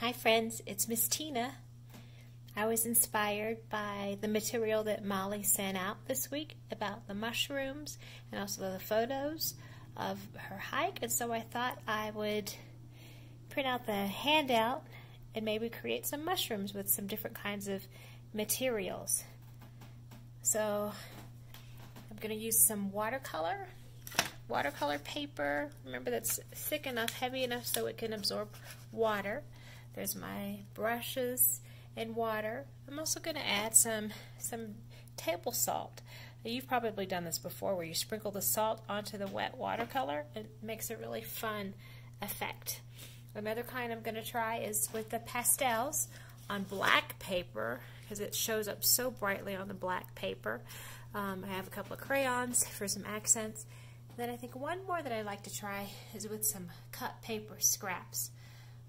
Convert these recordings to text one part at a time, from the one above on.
Hi friends, it's Miss Tina. I was inspired by the material that Molly sent out this week about the mushrooms and also the photos of her hike and so I thought I would print out the handout and maybe create some mushrooms with some different kinds of materials. So I'm going to use some watercolor, watercolor paper. Remember that's thick enough, heavy enough so it can absorb water. There's my brushes and water. I'm also going to add some, some table salt. You've probably done this before where you sprinkle the salt onto the wet watercolor. It makes a really fun effect. Another kind I'm going to try is with the pastels on black paper because it shows up so brightly on the black paper. Um, I have a couple of crayons for some accents. Then I think one more that I like to try is with some cut paper scraps.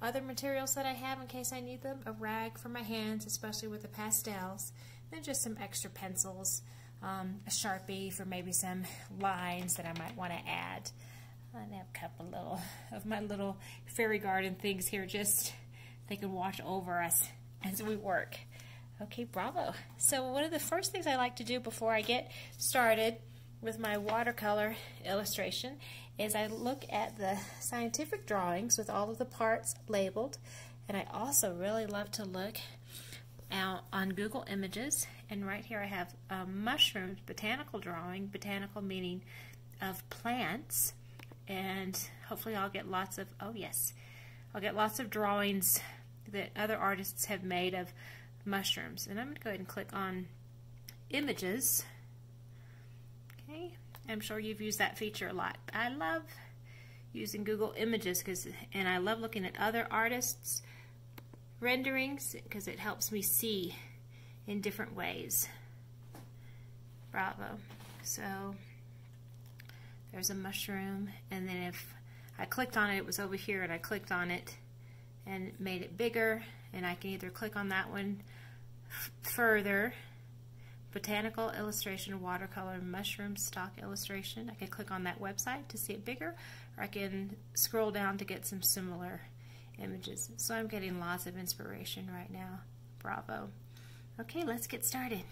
Other materials that I have in case I need them, a rag for my hands, especially with the pastels, then just some extra pencils, um, a Sharpie for maybe some lines that I might want to add. I have a couple little of my little fairy garden things here, just they can wash over us as we work. Okay, bravo. So one of the first things I like to do before I get started with my watercolor illustration is I look at the scientific drawings with all of the parts labeled and I also really love to look out on Google Images and right here I have a mushrooms botanical drawing, botanical meaning of plants and hopefully I'll get lots of, oh yes, I'll get lots of drawings that other artists have made of mushrooms. And I'm going to go ahead and click on images. Okay, I'm sure you've used that feature a lot. I love using Google Images because, and I love looking at other artists' renderings because it helps me see in different ways. Bravo. So there's a mushroom, and then if I clicked on it, it was over here, and I clicked on it and made it bigger, and I can either click on that one further botanical illustration, watercolor, mushroom stock illustration. I can click on that website to see it bigger, or I can scroll down to get some similar images. So I'm getting lots of inspiration right now. Bravo. Okay, let's get started.